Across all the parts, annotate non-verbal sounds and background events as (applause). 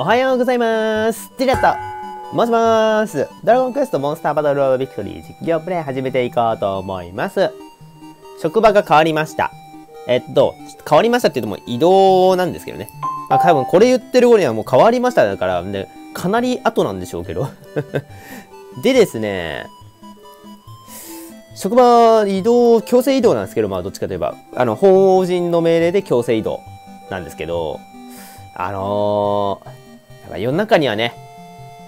おはようございます。ティラット申します。ドラゴンクエストモンスターバトルオブビクトリー実況プレイ始めていこうと思います。職場が変わりました。えっと、変わりましたって言っても移動なんですけどね。まあ多分これ言ってる頃にはもう変わりましただから、ね、かなり後なんでしょうけど。(laughs) でですね、職場移動、強制移動なんですけど、まあどっちかといえば、あの、法人の命令で強制移動なんですけど、あのー、世の中にはね、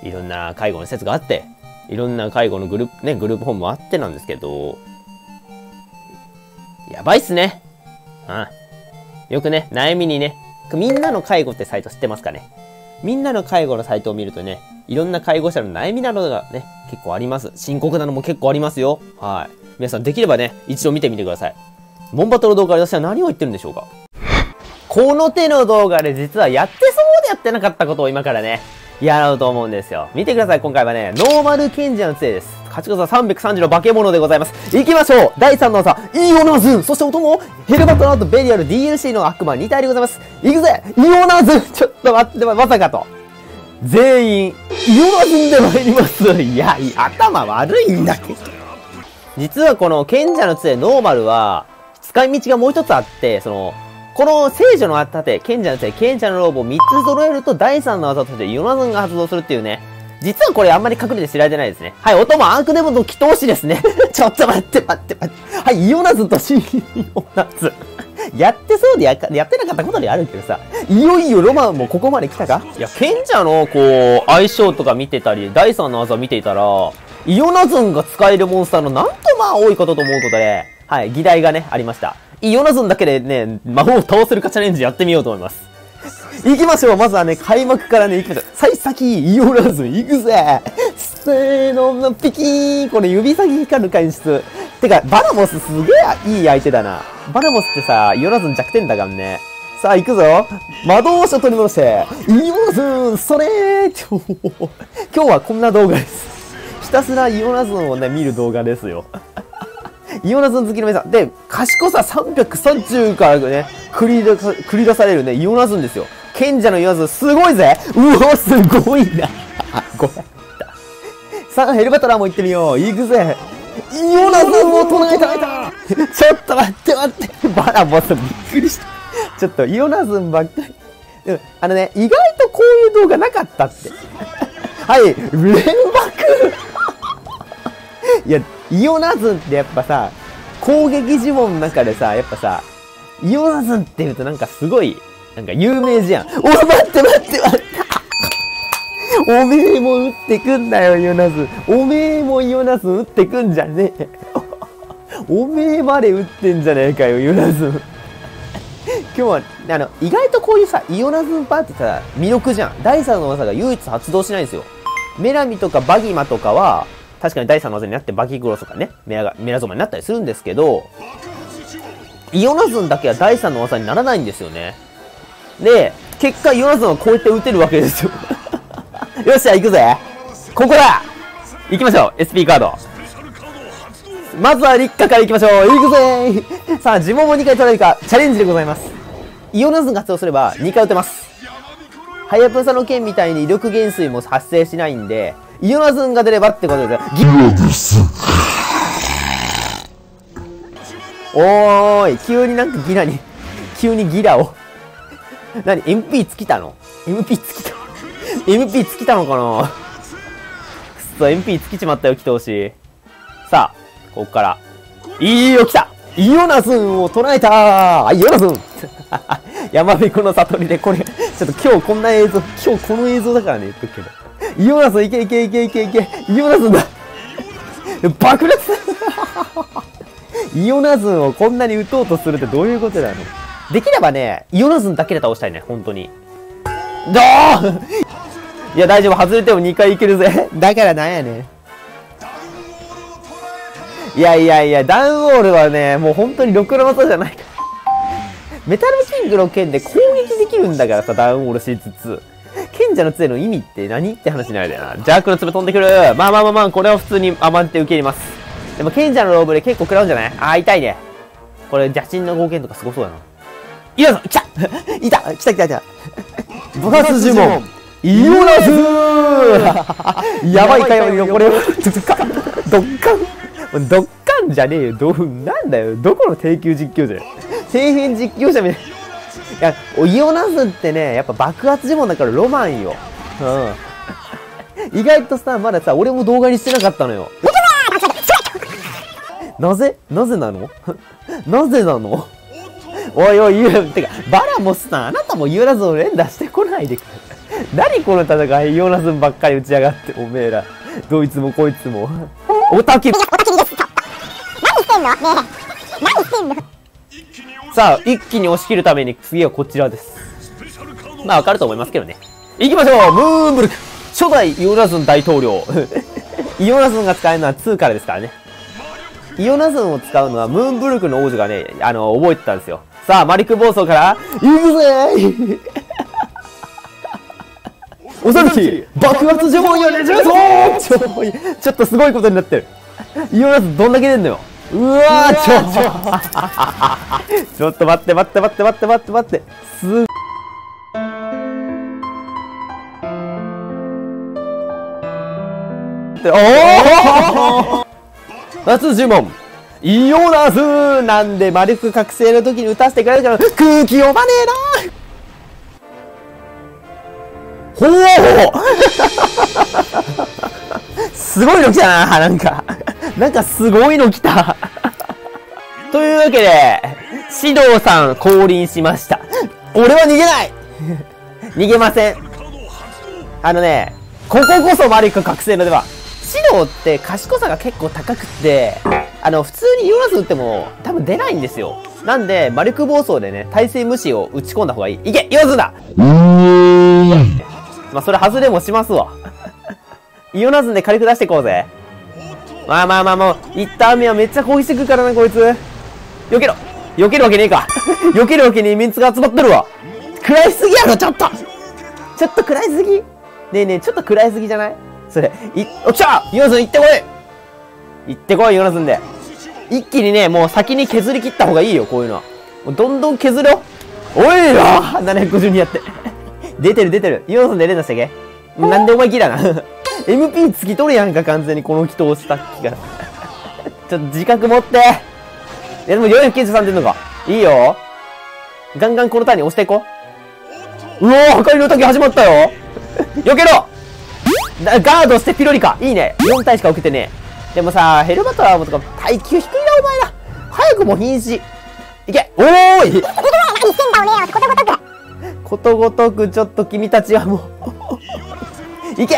いろんな介護の施設があって、いろんな介護のグループ、ね、グループホームもあってなんですけど、やばいっすね。うん。よくね、悩みにね、みんなの介護ってサイト知ってますかね？みんなの介護のサイトを見るとね、いろんな介護者の悩みなどがね、結構あります。深刻なのも結構ありますよ。はい。皆さんできればね、一度見てみてください。モンバトの動画で私は何を言ってるんでしょうか？この手の動画で実はやってそうやってなかったことを今からね、やろうと思うんですよ。見てください、今回はね、ノーマル賢者の杖です。勝ちこそ330の化け物でございます。行きましょう第3の技、イオナズンそしてお供、ヘルバトナートベリアル DLC の悪魔2体でございます。行くぜイオナズンちょっと待って、まさかと。全員、イオナズンで参ります。いや、頭悪いんだけど。実はこの賢者の杖ノーマルは、使い道がもう一つあって、その、この聖女の盾、賢者の杖、賢者のローブを3つ揃えると第3の技としてヨナズンが発動するっていうね。実はこれあんまり隠れて知られてないですね。はい、音もアークデモの祈祷師ですね。(laughs) ちょっと待って待って待って。はい、イオナズンとシーオナズン。(laughs) やってそうでややってなかったことであるけどさ、いよいよロマンもここまで来たか？いや、賢者のこう、相性とか見てたり、第3の技見ていたら、イオナズンが使えるモンスターのなんとまあ多いことと思うことで、はい、議題がね、ありました。イオナズンだけでね、魔法を倒せるかチャレンジやってみようと思います。行きましょうまずはね、開幕からね、行きましょう。幸先、イオナズン行くぜせーの、ピキーンこれ指先光る回出。てか、バラモスすげえいい相手だな。バラモスってさ、イオナズン弱点だからね。さあ、行くぞ魔導書取り戻して、イオナズンそれー今日はこんな動画です。ひたすらイオナズンをね、見る動画ですよ。イオナズン好きの皆さん。で、賢さ330からね、繰り出繰り出されるね、イオナズンですよ。賢者のイオナズン、すごいぜうお、すごいな。あ、(laughs) ごめん。さあ、ヘルバトラーも行ってみよう。行くぜ。イオナズンを唱えたたちょっと待って待って。バラボスびっくりした。ちょっと、イオナズンばっかり。あのね、意外とこういう動画なかったって。はい、連幕いや、イオナズンってやっぱさ、攻撃呪文の中でさ、やっぱさ、イオナズンって言うとなんかすごい、なんか有名じゃん。お待って待って待っておめえも撃ってくんだよ、イオナズン。おめえもイオナズン撃ってくんじゃねえ。おめえまで撃ってんじゃねえかよ、イオナズン。今日は、あの、意外とこういうさ、イオナズンパーってさ、魅力じゃん。第3の技が唯一発動しないんですよ。メラミとかバギマとかは、確かに第3の技になってバキグロスとかね、メラメラゾマになったりするんですけど、イオナズンだけは第3の技にならないんですよね。で、結果イオナズンはこうやって撃てるわけですよ。(laughs) よっしゃ、行くぜここだ行きましょう !SP カード。まずは立夏から行きましょう行くぜさあ、呪文も2回取れるか、チャレンジでございます。イオナズンが発動すれば2回撃てます。ハヤブサの剣みたいに威力減衰も発生しないんで、イオナズンが出ればってことです。ギラです。おーい、急になんかギラに、急にギラを。何 ?MP 尽きたの ?MP 尽きた ?MP 尽きたのかなくっそ、MP 尽きちまったよ、来てほしい。さあ、ここから。いいよ、来たイオナズンを捉えたーイオナズン山彦の悟りでこれ、ちょっと今日こんな映像、今日この映像だからね、言っとくけど。イオナスいけいけいけいけいけイオナスだ爆裂イオナズンをこんなに撃とうとするってどういうことなの？できればね、イオナズンだけで倒したいね、本当に。どう？いや、大丈夫。外れても2回いけるぜ。だからなんやねん。いやいやいや、ダウンウォールはね、もう本当にろくな技じゃないから。メタルキングの剣で攻撃できるんだからさ、ダウンウォールしつつ。賢者の杖の意味って何？って話になるよな。邪悪の粒飛んでくる。まあまあまあまあ、これは普通に甘んって受け入れます。でも賢者のローブで結構食らうんじゃない？あー、痛いね。これ、邪神の合計とかすごそうだな。いや、来た (laughs) いた来た来た来た (laughs) 爆発呪文イオナズー (laughs) やばいかよ、これ。ドッカン。ドッカン。ドッカンじゃねえよ。ど、なんだよ。どこの低級実況者底辺実況者みたいな。いや、イオナズってね、やっぱ爆発呪文だからロマンよ。うん。意外とさ、まださ、俺も動画にしてなかったのよ。なぜ？なぜなの？(laughs) なぜなの？おいおい、ユー、てか、バラモスさん、あなたもユーラズン連打してこないでくれ。何この戦い、ヨーナズンばっかり打ち上がって、おめえら。どいつもこいつも。おたき、おたきです。何してんの？ねえ。何してんの？さあ、一気に押し切るために次はこちらです。まあわかると思いますけどね。行きましょうムーンブルク初代イオナズン大統領 (laughs) イオナズンが使えるのは2からですからね。イオナズンを使うのはムーンブルクの王女がね、あの、覚えてたんですよ。さあ、マリック暴走から、行くぜおさるき爆発呪文よね (laughs) ちょっとすごいことになってる。イオナズンどんだけ出んのよ。うわーちょちょ。(laughs) っと待って待って待って待って待って待って。すおお夏呪文。イオナズなんで魔力覚醒の時に打たせてくれるから空気読まねえなほう。(laughs) すごいの来たななんかなんかすごいの来た (laughs) というわけで、指導さん降臨しました。俺は逃げない (laughs) 逃げません。あのね、こここそマリック覚醒のでは、指導って賢さが結構高くて、あの、普通にヨナス打っても多分出ないんですよ。なんで、マリック暴走でね、耐性無視を打ち込んだ方がいい。いけヨナスだまあ、それ外れもしますわ。イオナズンで軽く出していこうぜ。まあまあまあもう、一旦目はめっちゃ攻撃してくるからな、こいつ。避けろ避けるわけねえか。(laughs) 避けるわけねえメンツが集まってるわ。食らいすぎやろ、ちょっとちょっと食らいすぎねえねえ、ちょっと食らいすぎじゃない？それ、い、おっしゃヨナズン行ってこい行ってこい、ヨナズンで。一気にね、もう先に削り切った方がいいよ、こういうのは。もうどんどん削ろおいら !752 やって。(laughs) 出てる出てる。ヨナズンで連打したっけなんでお前キラな MP 突き取るやんか、完全にこの人をした気が。(laughs) ちょっと自覚持って。いや、でも493出んのか。いいよ。ガンガンこのターンに押していこう。うおー、破壊の時始まったよ。(laughs) 避けろ。ガードしてピロリか。いいね。4体しか受けてねえ。でもさ、ヘルバトラーもとか耐久低いな、お前ら。早くも瀕死。いけ。おーい。ことごとくちょっと君たちはもういけ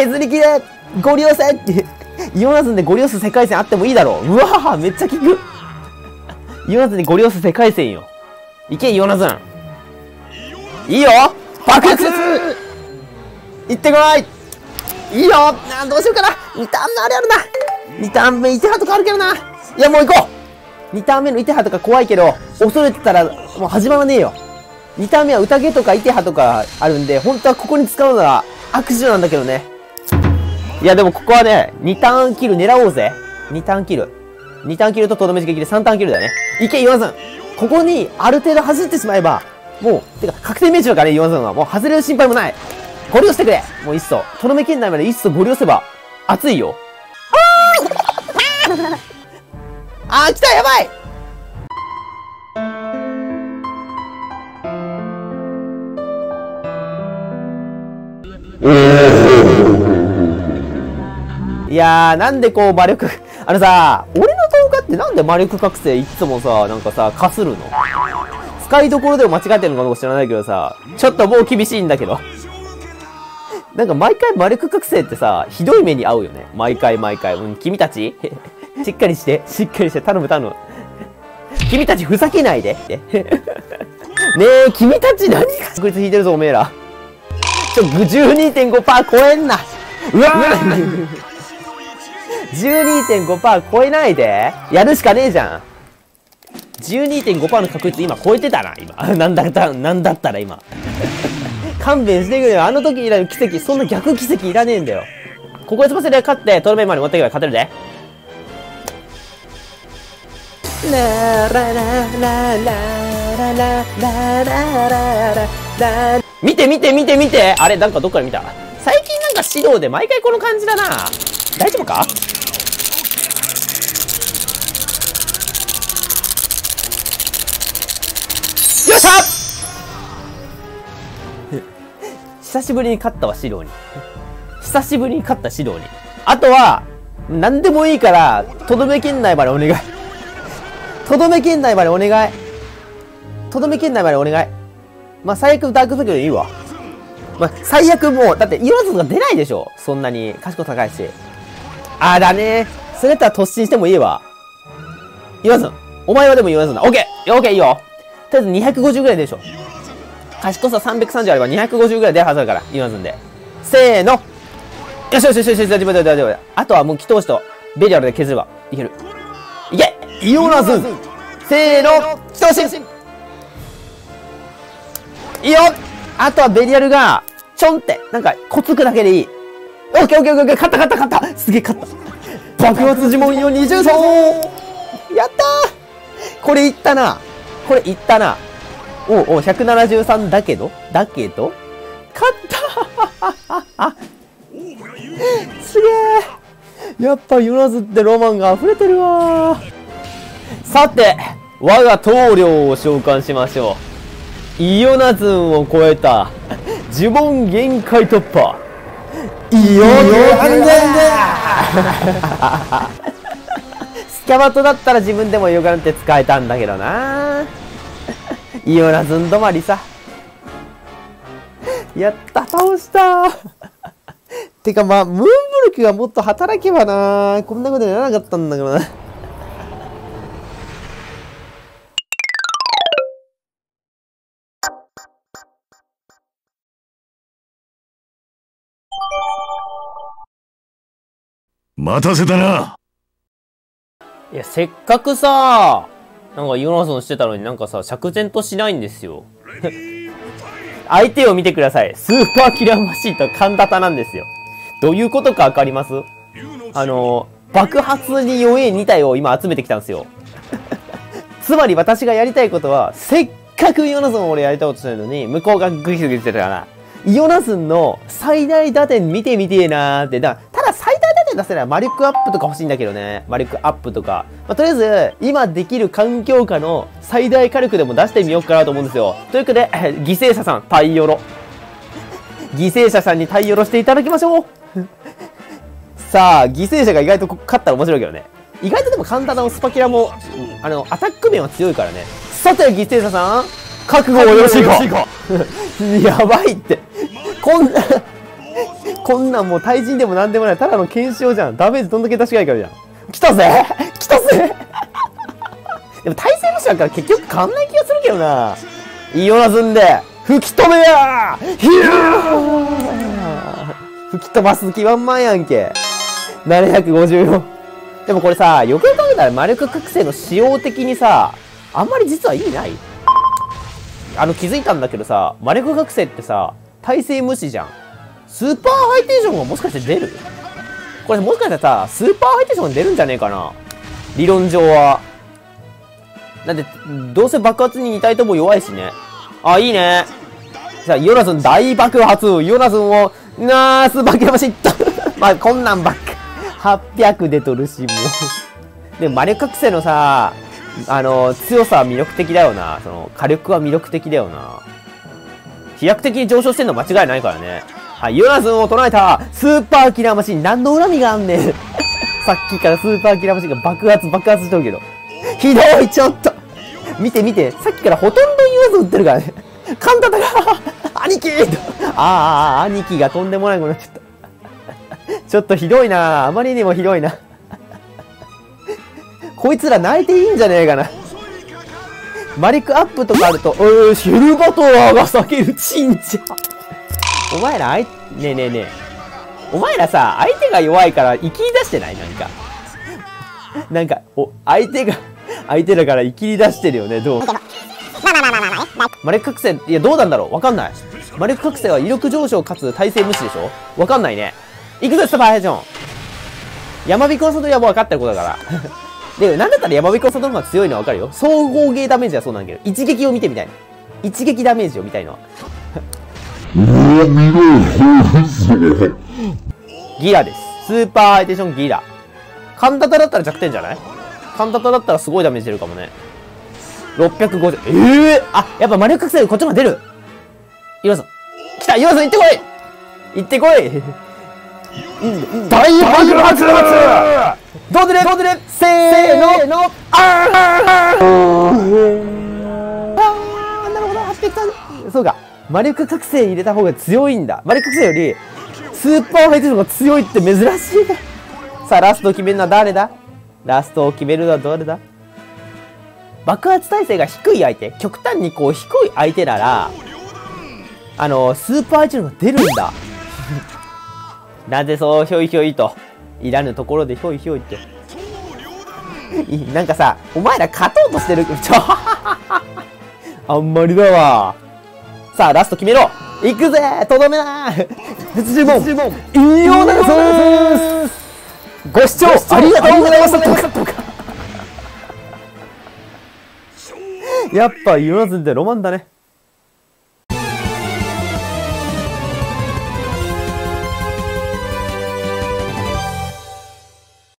削りきれゴリ押せってイオナズンでゴリ押す世界線あってもいいだろ。ううわぁめっちゃ効く。イオナズンでゴリ押す世界線よ。いけイオナズン。いいよ。爆発いってこい。いいよ。などうしようかな。2ターン目あれあるな。2ターン目イテハとかあるけどな。いやもう行こう。2ターン目のイテハとか怖いけど恐れてたらもう始まらねえよ。2ターン目は宴とかイテハとかあるんで本当はここに使うのは握手なんだけどね。いやでもここはね2ターンキル狙おうぜ。2ターンキル。2ターンキルととどめ撃で3ターンキルだよね。いけ岩さん。ここにある程度走ってしまえばもうてか確定命中だからね岩さんは。もう外れる心配もない。ゴリ押してくれ。もういっそ。とどめ圏内までいっそゴリ押せば、熱いよ。おーいあー、来たやばい。いやー、なんでこう魔力、(laughs) あのさ、俺の動画ってなんで魔力覚醒いつもさ、なんかさ、かするの？使いどころでも間違えてるのかもしれないけどさ、ちょっともう厳しいんだけど。(laughs) なんか毎回魔力覚醒ってさ、ひどい目に遭うよね。毎回毎回。うん、君たち？(laughs) しっかりして。しっかりして。頼む頼む。君たちふざけないで。ねえ、君たち何が確率引いてるぞ、おめえら。ちょ、12.5%超えんな。うわぁ12.5%超えないで。やるしかねえじゃん。12.5%の確率今超えてたな、今。(laughs) なんだった、なんだったら今。(laughs) 勘弁してくれよ。あの時以来の奇跡、そんな逆奇跡いらねえんだよ。ここで飛ばせで勝って、トルメンまで持っていけば勝てるで。ラララララララララララ見て見て見て見てあれなんかどっかで見た最近なんか指導で毎回この感じだな大丈夫かよっしゃ久しぶりに勝ったわ、指導に。久しぶりに勝った指導に。あとは、何でもいいから、とどめ圏内までお願い。とどめ圏内までお願い。とどめ圏内までお願い。まあ、最悪ダークサイクルでいいわ。まあ、最悪もう、だって、イオラズが出ないでしょそんなに、賢高いし。あーだねそれだったら突進してもいいわ。イオラズお前はでもイオラズだ。オッケーオッケーいいよとりあえず250ぐらいでしょ。賢さ330あれば250ぐらい出るはずだから、イオラズんで。せーの。よしよしよしよし、大丈夫大丈夫大丈夫。あとはもう、祈祷師と、ベリアルで削れば、いける。いけイオナズせーの。祈祷師いいよ。あとはベリアルが、ちょんって、なんか、こつくだけでいい。オッケーオッケーオッケー勝った勝った勝った。すげえ勝った。爆発呪文よ20層やったー。これいったなこれいったな。おうおう、173だけど？だけど？勝った。(laughs) すげえ。やっぱヨナズってロマンが溢れてるわ。さて、我が棟梁を召喚しましょう。イオナズンを超えた。呪文限界突破。イオナズン。だスキャバトだったら自分でもヨガンって使えたんだけどなイオナズン止まりさ。やった、倒したてかまあ、ムーンブルクがもっと働けばなこんなことにならなかったんだけどな待たせたな。いや、せっかくさ、なんかヨナソンしてたのになんかさ、釈然としないんですよ。(laughs) 相手を見てください。スーパーキラーマシンとカンダタなんですよ。どういうことかわかります？あの、爆発に弱い2体を今集めてきたんですよ。(laughs) つまり私がやりたいことは、せっかくイオナスンを俺やりたいことしてるのに、向こうがグキグキしてるから、イオナスンの最大打点見てみてえなーって。だただ最大打点出せない魔力アップとか欲しいんだけどね。魔力アップとか。まあ、とりあえず、今できる環境下の最大火力でも出してみようかなと思うんですよ。というわけで、(laughs) 犠牲者さん、太陽ろ。犠牲者さんに太陽ろしていただきましょうさあ、犠牲者が意外と勝ったら面白いけどね。意外とでも簡単なスパキラも、あの、アタック面は強いからね。さて、犠牲者さん、覚悟をよろしいか？(laughs) やばいって。こんなこんなんもう対人でも何でもない。ただの検証じゃん。ダメージどんだけ出しがいいからじゃん。来たぜ (laughs) 来たぜ (laughs) でも対戦の人だから結局変わんない気がするけどな。いいよなずんで、吹き飛べやヒュー吹き飛ばす気満々やんけ。754。でもこれさ、よくよく考えたら魔力覚醒の仕様的にさ、あんまり実は意味ないあの気づいたんだけどさ、魔力覚醒ってさ、耐性無視じゃん。スーパーハイテンションがもしかして出る？これもしかしたらさ、スーパーハイテンション出るんじゃねえかな？理論上は。だって、どうせ爆発に似たいとも弱いしね。あ、いいね。さあ、ヨナズン大爆発ヨナズンをなー、スーパーキラマシットまあ、こんなんばっか。800出とるし、もう。でも、魔力覚醒のさ、あの、強さは魅力的だよな。その、火力は魅力的だよな。飛躍的に上昇してんの間違いないからね。はい、ヨナズンを唱えた、スーパーキラーマシン、何の恨みがあんねん。(laughs) さっきからスーパーキラーマシンが爆発爆発しとるけど。ひどい、ちょっと。見て見て、さっきからほとんどヨナズン撃ってるからね。カンタタが兄貴ああ、兄貴がとんでもないことになっちゃった。ちょっとひどいなあまりにもひどいなこいつら泣いていいんじゃねえかな。マリックアップとかあると、えー、シルバトラーが避けるチンジャお前ら、あい、ねえねえねえ。お前らさ、相手が弱いから生きり出してない？なんか。なんか、お、相手が、相手だから生きり出してるよね、どう？まあまあまあまあまあ。魔力覚醒、いや、どうなんだろう？わかんない。魔力覚醒は威力上昇かつ耐性無視でしょ？わかんないね。いくぞ、スタバージョン。山彦の里はもう分かってることだから。で、なんだったら山彦の里の方が強いのは分かるよ。総合ゲーダメージはそうなんだけど、一撃を見てみたいな。一撃ダメージを見たいのは。ギラです。スーパーアイテーションギラ。カンタタだったら弱点じゃない？カンタタだったらすごいダメージ出るかもね。650。ええー、あ、やっぱ魔力覚醒こっちも出る。岩さん。来た！岩さん行ってこい！行ってこい！(laughs) 大爆発どうでれどうでれせーの。あーなるほど。803そうか魔力覚醒入れた方が強いんだ。魔力覚醒よりスーパーファイトの方が強いって珍しい。ね (laughs) さあラストを決めるのは誰だ？ラストを決めるのはどれだ？爆発耐性が低い相手。極端にこう低い相手ならあのスーパーアイテムが出るんだ。(laughs) なぜそうひょいひょいといらぬところでひょいひょいって。なんかさお前ら勝とうとしてるちょ (laughs) あんまりだわ。さあラスト決めろ。行くぜとどめ (laughs) な鉄注文いいようなご視聴。ありがとうございました。やっぱユナズンってロマンだね